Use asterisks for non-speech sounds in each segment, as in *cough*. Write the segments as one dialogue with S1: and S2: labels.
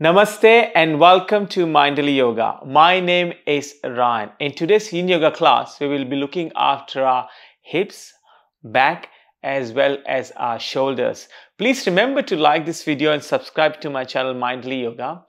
S1: Namaste and welcome to Minderly Yoga. My name is Ryan. In today's Yin Yoga class, we will be looking after our hips, back, as well as our shoulders. Please remember to like this video and subscribe to my channel Minderly Yoga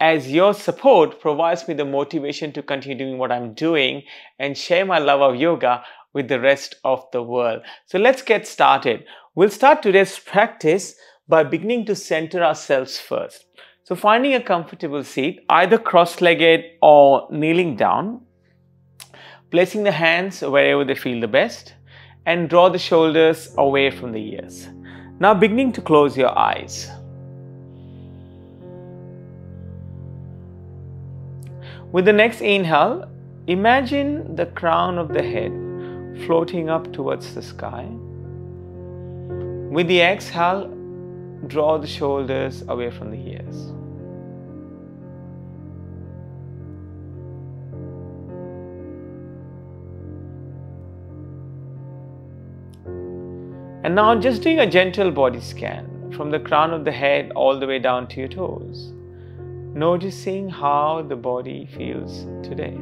S1: as your support provides me the motivation to continue doing what I'm doing and share my love of yoga with the rest of the world. So let's get started. We'll start today's practice by beginning to center ourselves first. So finding a comfortable seat, either cross-legged or kneeling down, placing the hands wherever they feel the best and draw the shoulders away from the ears. Now beginning to close your eyes. With the next inhale, imagine the crown of the head floating up towards the sky. With the exhale, draw the shoulders away from the ears. And now just doing a gentle body scan from the crown of the head all the way down to your toes. Noticing how the body feels today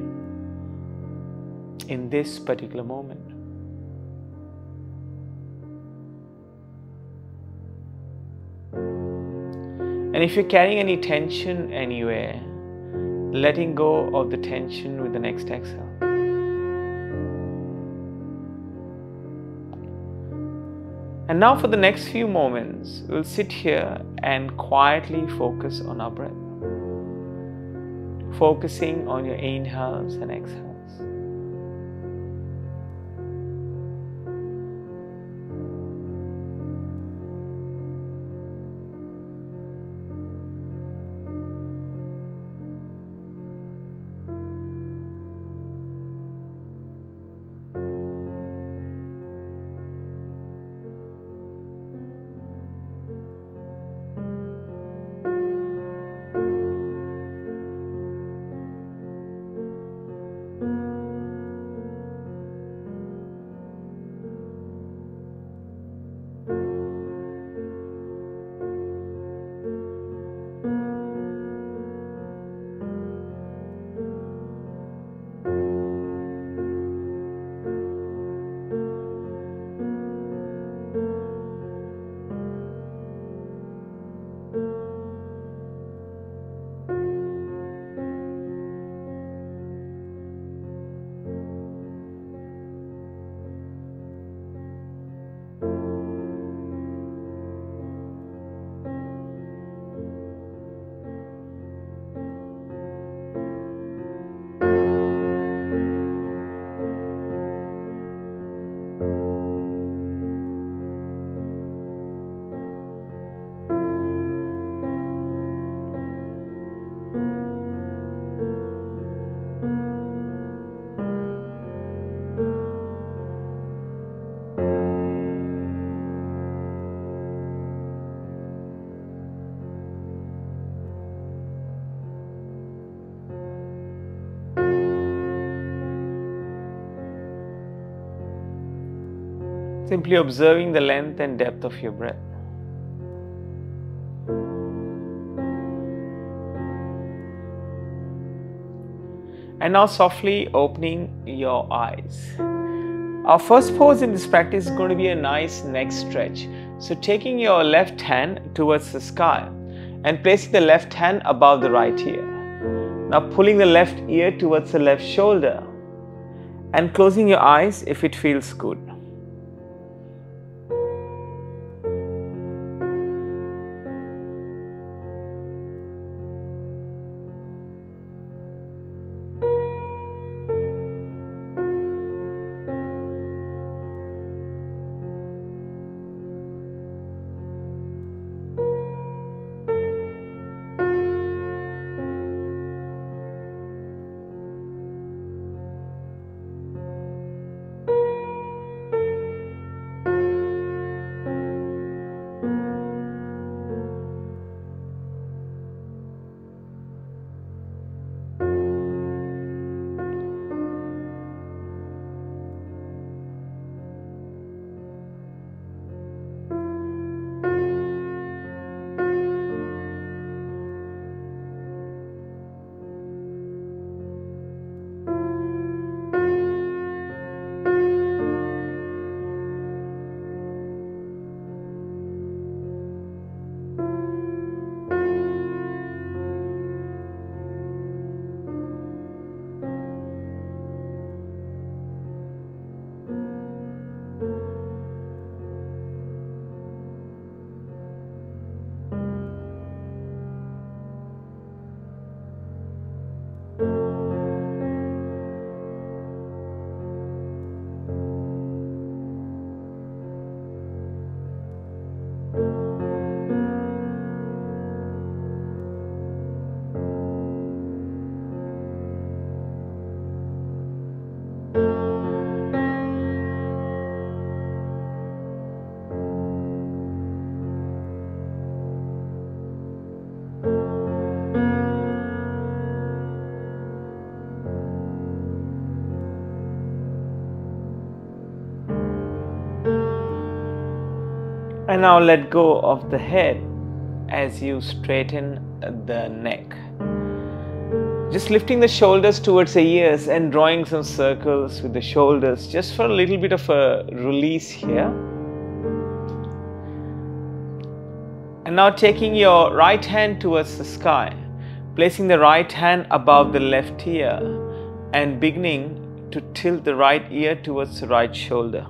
S1: in this particular moment. And if you're carrying any tension anywhere, letting go of the tension with the next exhale. And now, for the next few moments, we'll sit here and quietly focus on our breath, focusing on your inhales and exhales. Simply observing the length and depth of your breath. And now softly opening your eyes. Our first pose in this practice is going to be a nice neck stretch. So taking your left hand towards the sky and placing the left hand above the right ear. Now pulling the left ear towards the left shoulder and closing your eyes if it feels good. And now let go of the head as you straighten the neck. Just lifting the shoulders towards the ears and drawing some circles with the shoulders just for a little bit of a release here. And now taking your right hand towards the sky, placing the right hand above the left ear and beginning to tilt the right ear towards the right shoulder.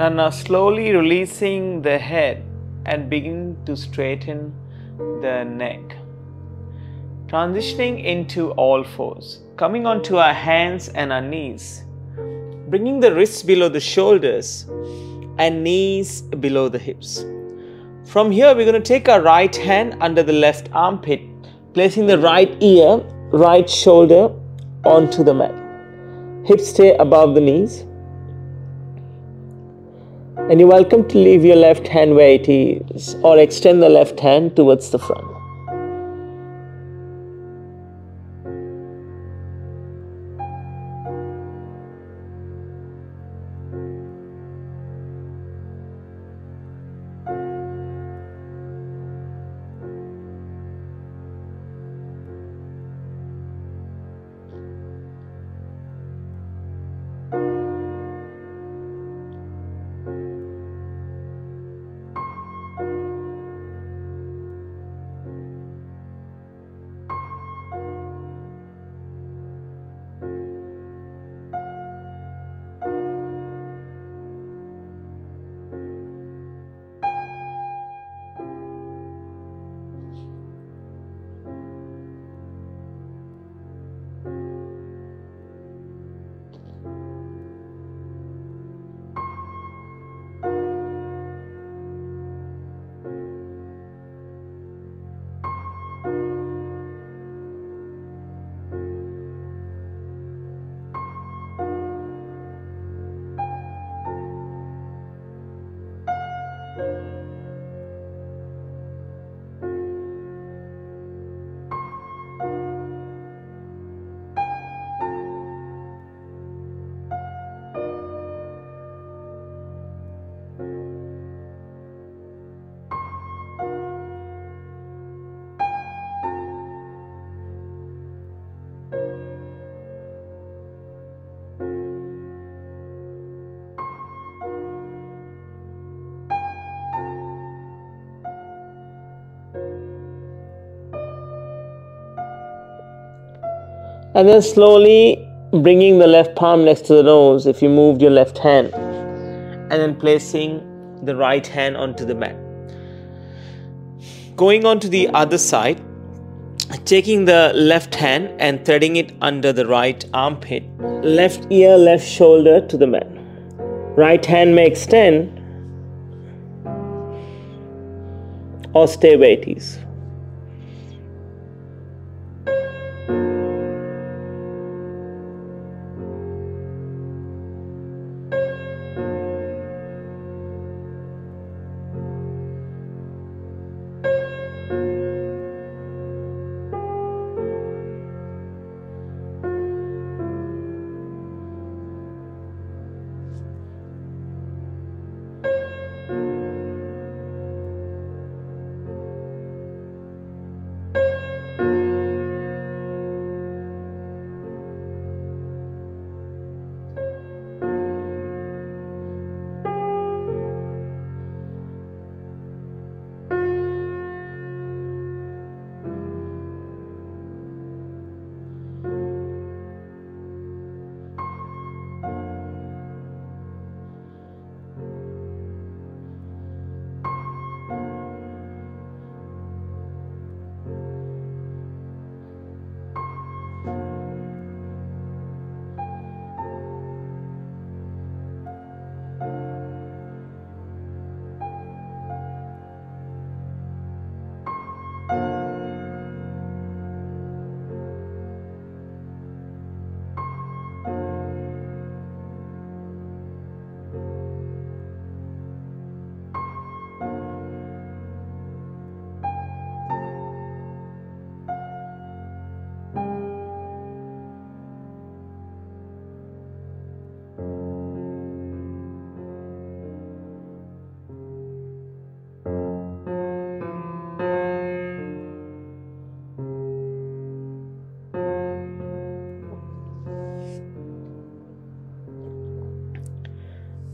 S1: Now, now slowly releasing the head and begin to straighten the neck. Transitioning into all fours, coming onto our hands and our knees, bringing the wrists below the shoulders and knees below the hips. From here, we're going to take our right hand under the left armpit, placing the right ear, right shoulder onto the mat. Hips stay above the knees and you're welcome to leave your left hand where it is or extend the left hand towards the front. And then slowly bringing the left palm next to the nose if you moved your left hand and then placing the right hand onto the mat. Going on to the other side, taking the left hand and threading it under the right armpit, left ear, left shoulder to the mat. Right hand may extend or stay where it is.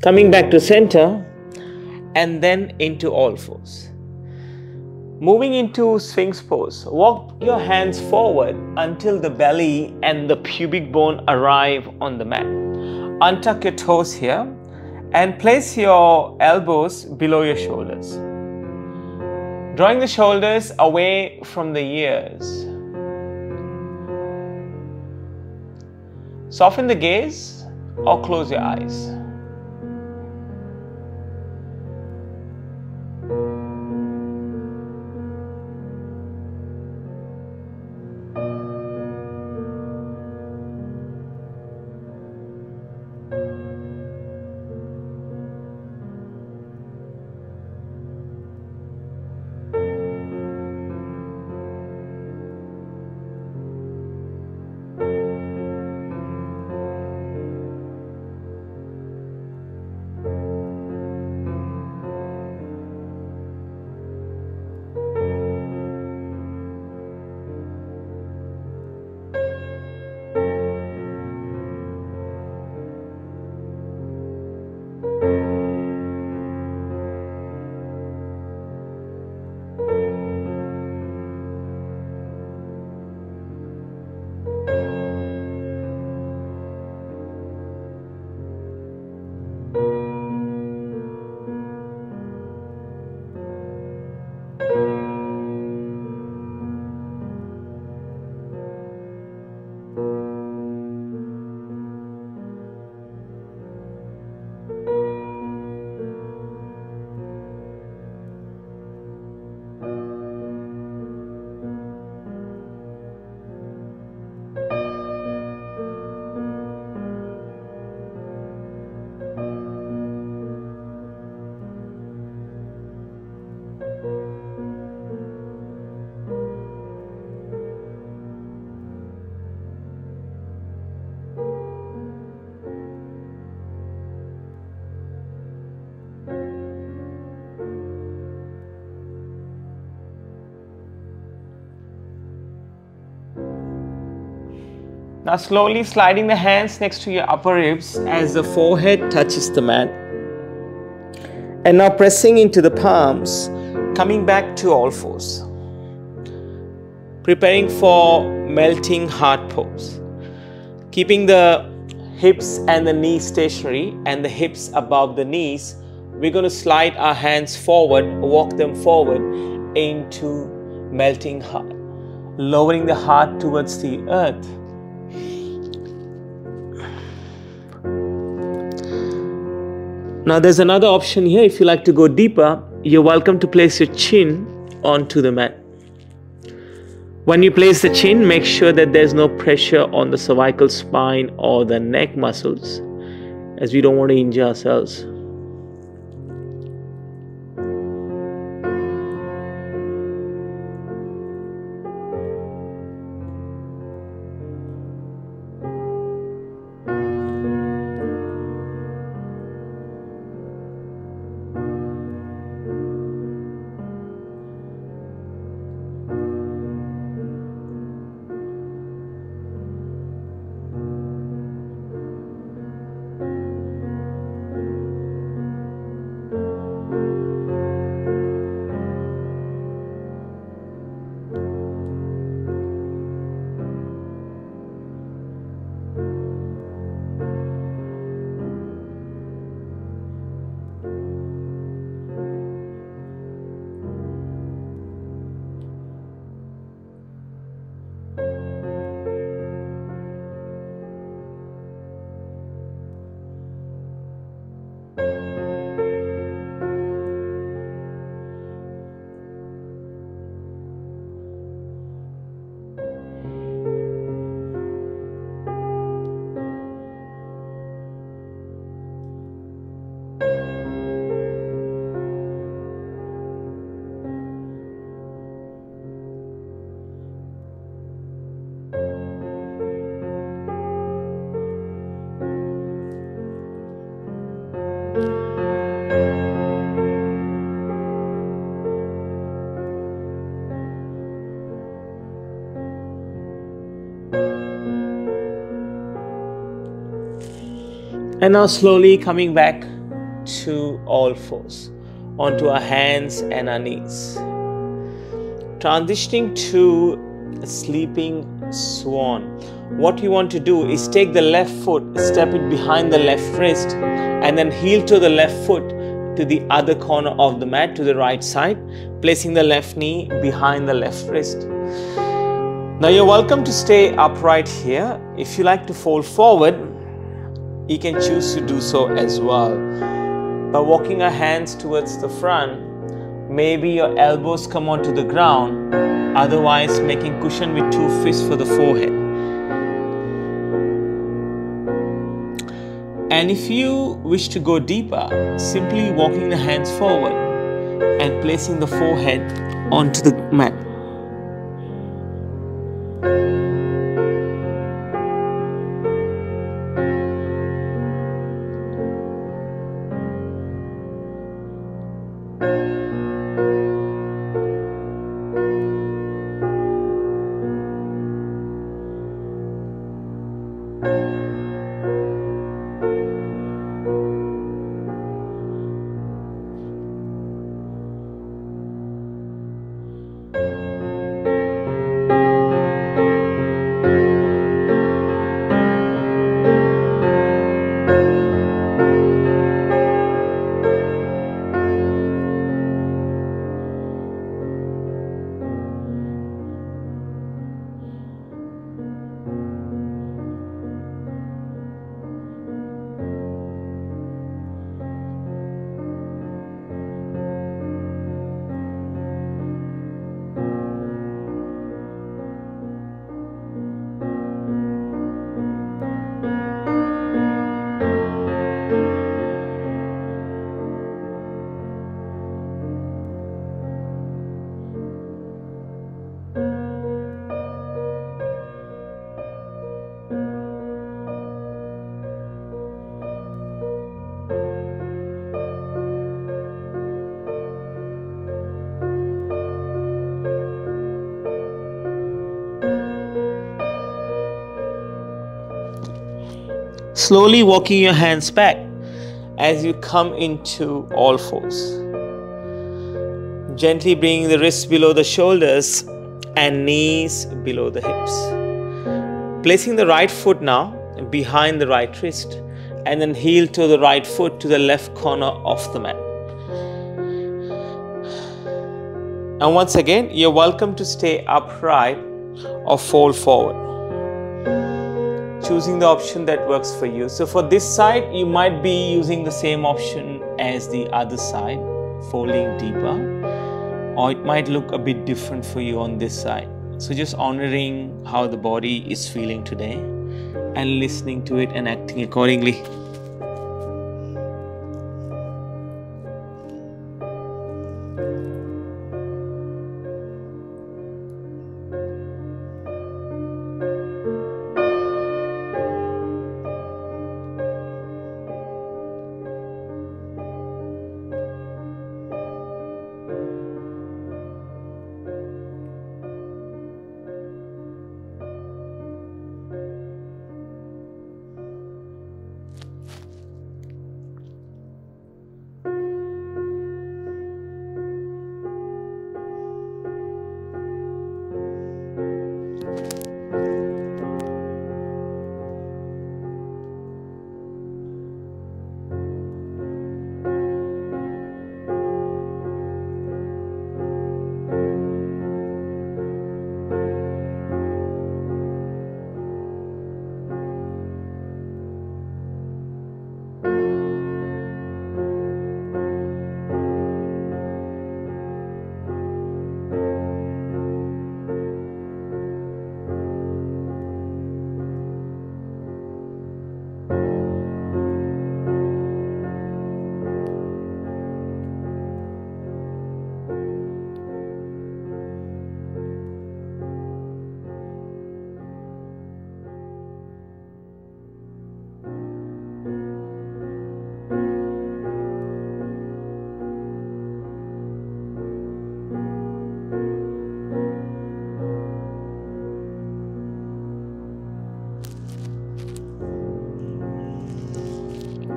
S1: Coming back to center and then into all fours. Moving into Sphinx pose, walk your hands forward until the belly and the pubic bone arrive on the mat. Untuck your toes here and place your elbows below your shoulders. Drawing the shoulders away from the ears. Soften the gaze or close your eyes. Now slowly sliding the hands next to your upper ribs as the forehead touches the mat. And now pressing into the palms, coming back to all fours. Preparing for melting heart pose. Keeping the hips and the knees stationary and the hips above the knees, we're going to slide our hands forward, walk them forward into melting heart, lowering the heart towards the earth. Now there's another option here. If you like to go deeper, you're welcome to place your chin onto the mat. When you place the chin, make sure that there's no pressure on the cervical spine or the neck muscles as we don't want to injure ourselves. And now slowly coming back to all fours onto our hands and our knees. Transitioning to a sleeping swan. What you want to do is take the left foot, step it behind the left wrist, and then heel to the left foot to the other corner of the mat to the right side, placing the left knee behind the left wrist. Now you're welcome to stay upright here. If you like to fold forward, you can choose to do so as well. By walking our hands towards the front, maybe your elbows come onto the ground, otherwise making cushion with two fists for the forehead. And if you wish to go deeper, simply walking the hands forward and placing the forehead onto the mat. Slowly walking your hands back as you come into all fours. Gently bringing the wrists below the shoulders and knees below the hips. Placing the right foot now behind the right wrist and then heel to the right foot to the left corner of the mat. And once again, you're welcome to stay upright or fall forward. Choosing the option that works for you. So for this side, you might be using the same option as the other side, folding deeper, or it might look a bit different for you on this side. So just honoring how the body is feeling today and listening to it and acting accordingly.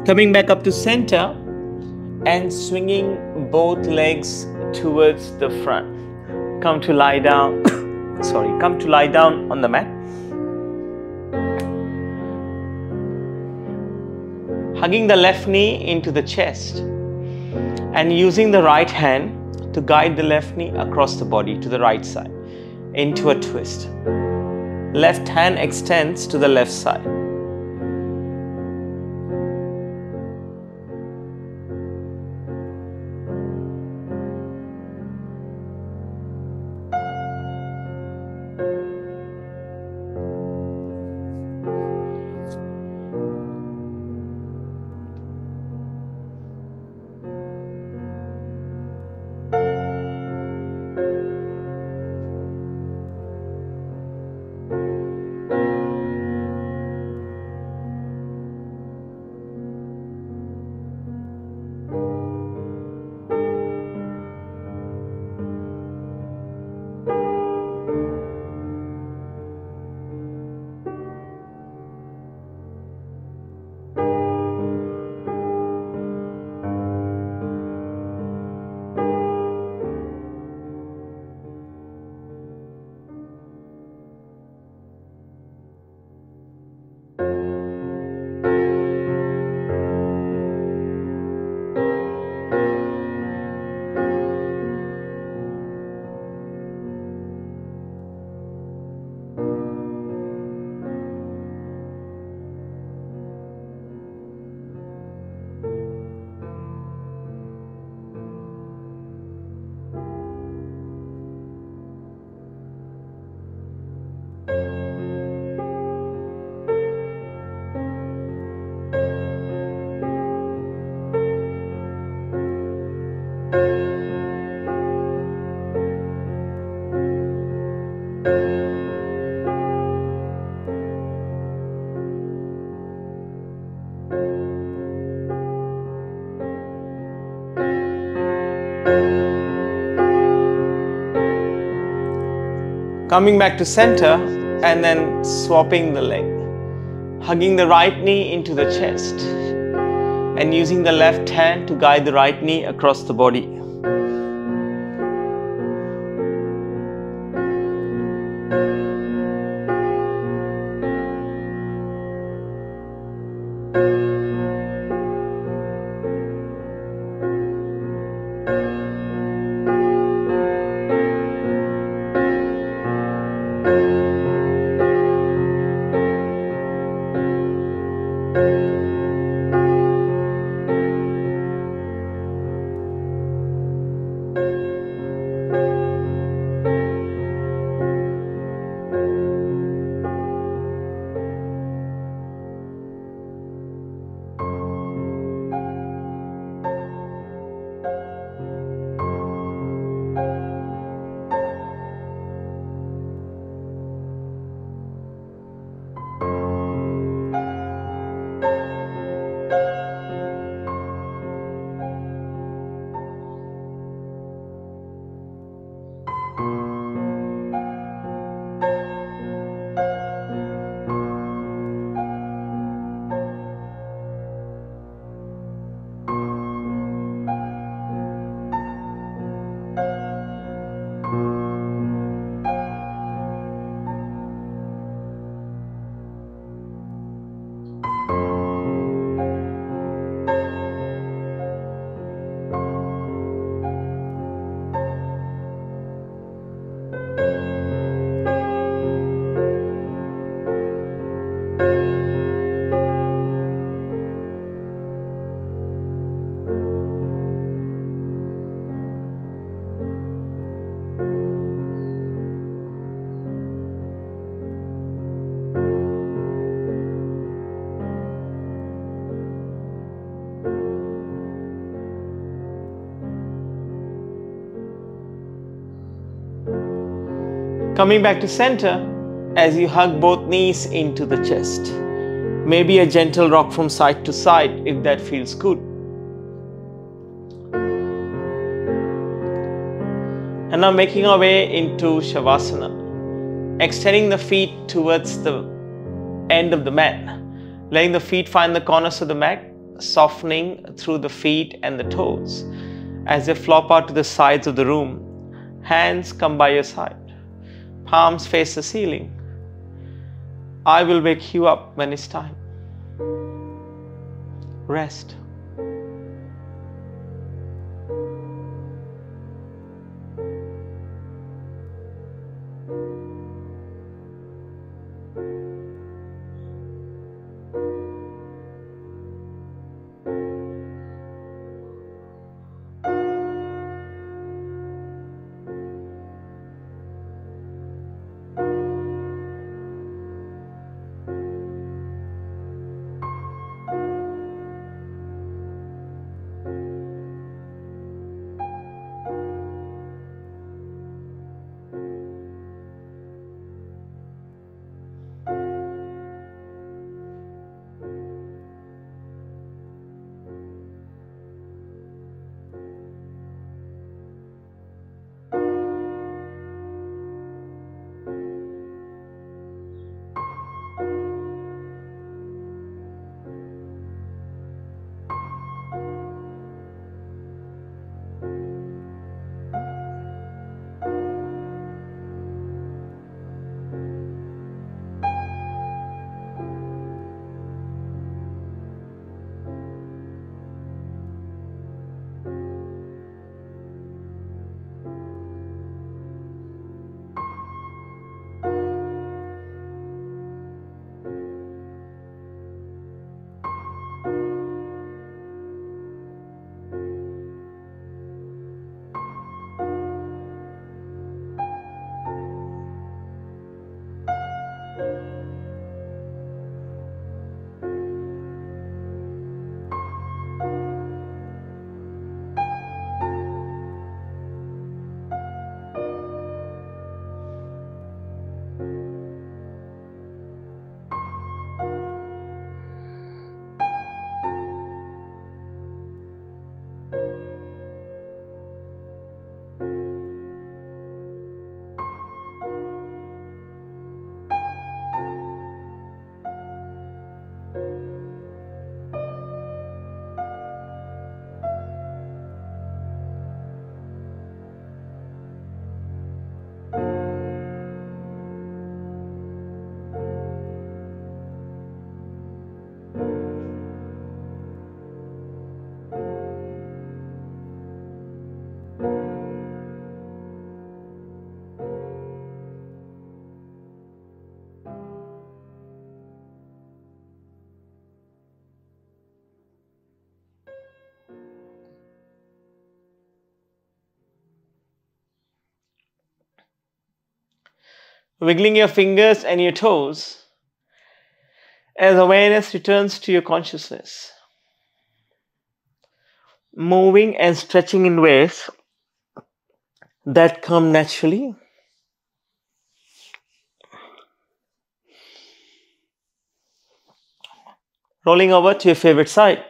S1: Coming back up to center and swinging both legs towards the front. Come to lie down. *coughs* Sorry, come to lie down on the mat. Hugging the left knee into the chest and using the right hand to guide the left knee across the body to the right side into a twist. Left hand extends to the left side. Coming back to center and then swapping the leg. Hugging the right knee into the chest and using the left hand to guide the right knee across the body. Coming back to center as you hug both knees into the chest. Maybe a gentle rock from side to side if that feels good. And now making our way into Shavasana, extending the feet towards the end of the mat, letting the feet find the corners of the mat, softening through the feet and the toes as they flop out to the sides of the room. Hands come by your side, palms face the ceiling. I will wake you up when it's time. Rest. Wiggling your fingers and your toes as awareness returns to your consciousness. Moving and stretching in ways that come naturally. Rolling over to your favorite side,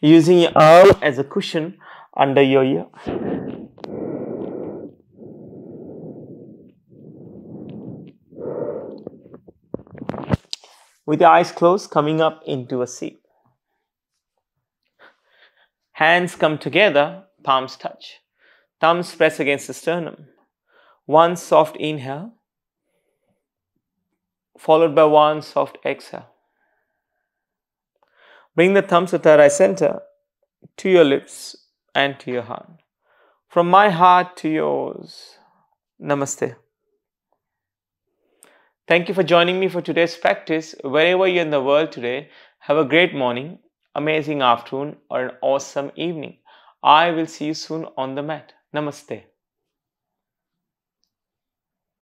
S1: using your arm as a cushion under your ear. With the eyes closed, coming up into a seat. Hands come together, palms touch. Thumbs press against the sternum. One soft inhale, followed by one soft exhale. Bring the thumbs of third eye center to your lips and to your heart. From my heart to yours, Namaste. Thank you for joining me for today's practice. Wherever you're in the world today, have a great morning, amazing afternoon, or an awesome evening. I will see you soon on the mat. Namaste.